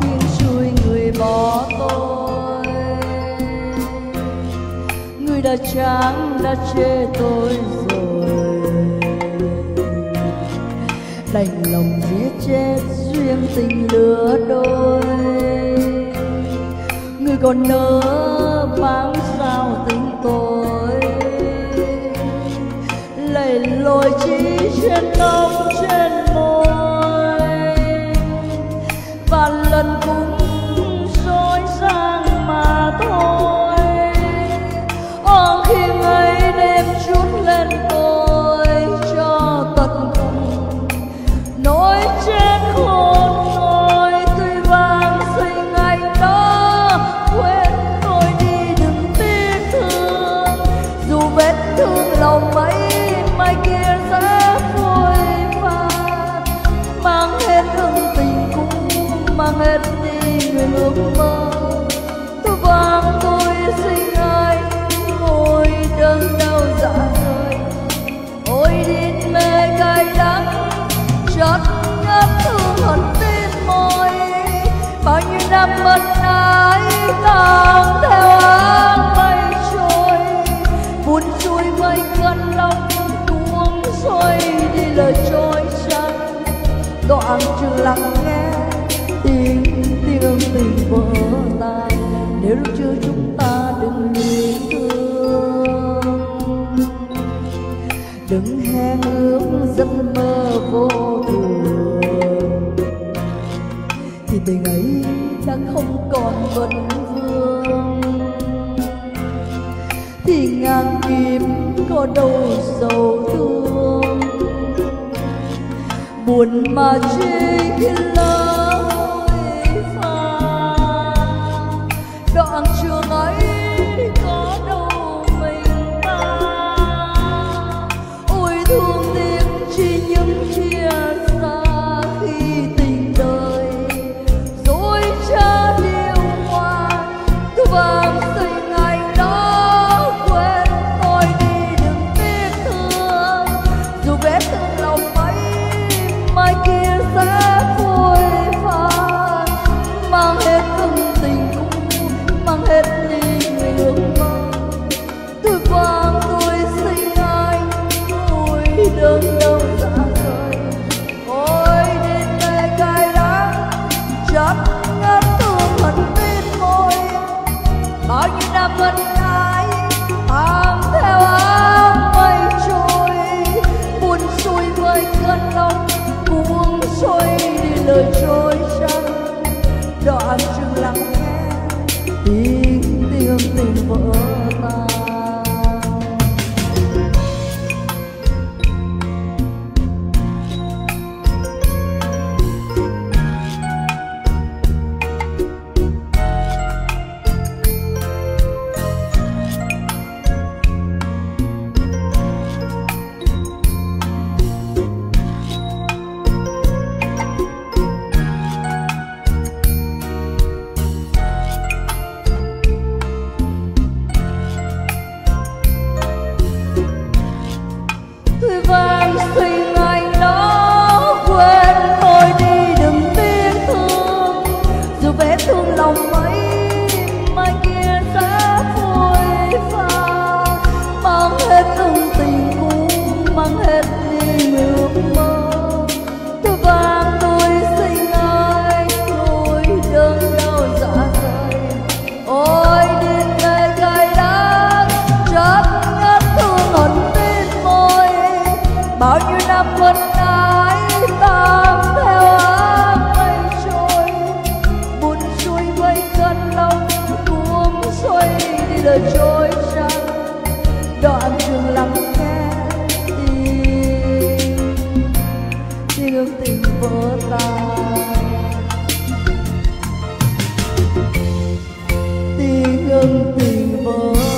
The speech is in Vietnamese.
Khiến chui người bỏ tôi. Người đã chán đã chê tôi rồi. Đành lòng giết chết duyên tình lứa đôi. Người còn nỡ bám sao tình tôi. Lầy lội chỉ trên tóc trên lần cũng dối sang mà thôi. Ồ khi ngày đêm chút lên tôi cho tận cùng, nỗi trên khôn nỗi tuy vang sinh ngày đó, quên tôi đi đừng tiếc thương. Dù vết thương lòng ấy người ước mơ. Tôi vang tôi sinh ai, ngồi đơn đau dạ rời ôi điên mê cay đắng, chót ngất thương hận tin môi bao nhiêu năm mất ái càng theo áng tiếng tình vỡ tan nếu lúc chưa chúng ta đừng luyến thương đừng hẹn ước giấc mơ vô thường thì tình ấy đã không còn vẫn vương thì ngàn kim có đâu sầu thương buồn mà chỉ khi lỡ tiếng tình bao nhiêu năm con gái ta theo áng mây trôi. Buồn xuôi với cơn lòng buông xuôi đi đời trôi trăng. Đoạn trường lắng nghe tim tiếng tình vỡ tan. Tiếng tình vỡ